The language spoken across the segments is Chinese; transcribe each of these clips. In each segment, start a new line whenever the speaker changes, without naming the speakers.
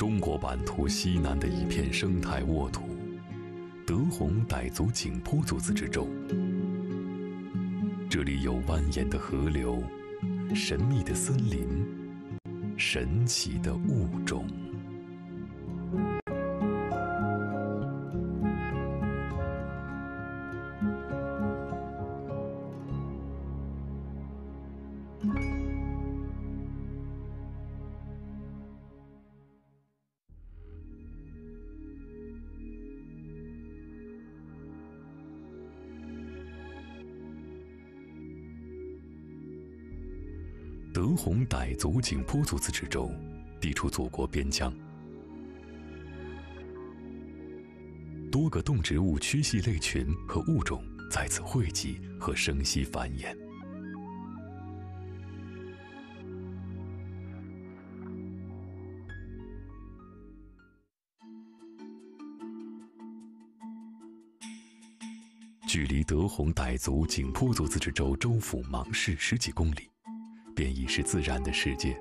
中国版图西南的一片生态沃土——德宏傣族景颇族自治州。这里有蜿蜒的河流、神秘的森林、神奇的物种。德宏傣族景颇族自治州地处祖国边疆，多个动植物区系类群和物种在此汇集和生息繁衍。距离德宏傣族景颇族自治州州府芒市十几公里。便已是自然的世界。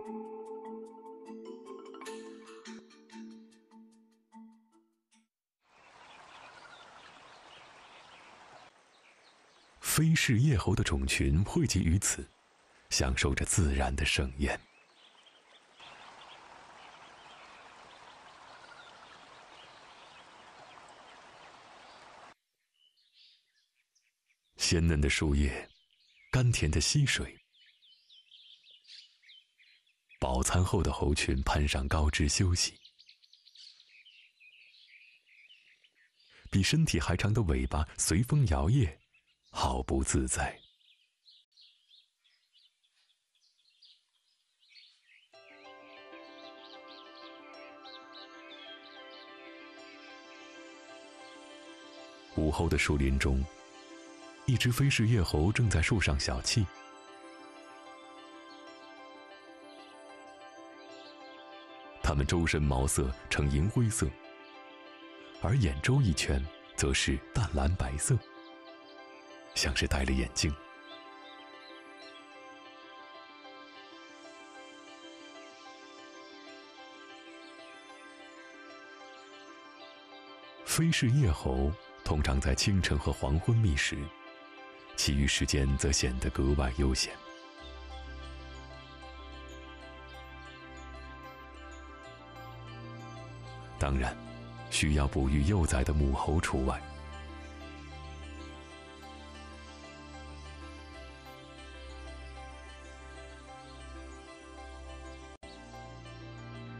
飞逝叶猴的种群汇集于此，享受着自然的盛宴。鲜嫩的树叶，甘甜的溪水。饱餐后的猴群攀上高枝休息，比身体还长的尾巴随风摇曳，好不自在。午后的树林中，一只飞氏叶猴正在树上小憩。它们周身毛色呈银灰色，而眼周一圈则是淡蓝白色，像是戴了眼镜。飞氏夜猴通常在清晨和黄昏觅食，其余时间则显得格外悠闲。当然，需要哺育幼崽的母猴除外。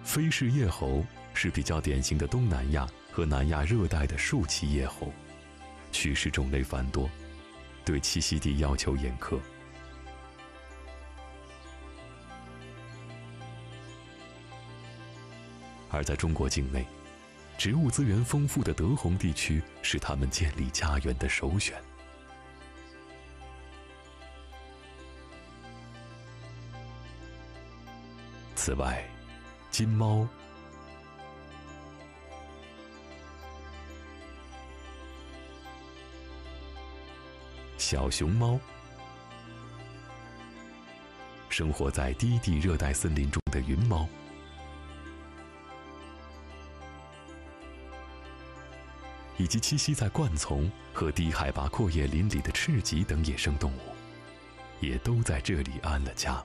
飞氏叶猴是比较典型的东南亚和南亚热带的树栖叶猴，趋势种类繁多，对栖息地要求严苛。而在中国境内，植物资源丰富的德宏地区是他们建立家园的首选。此外，金猫、小熊猫、生活在低地热带森林中的云猫。以及栖息在灌丛和低海拔阔叶林里的赤棘等野生动物，也都在这里安了家。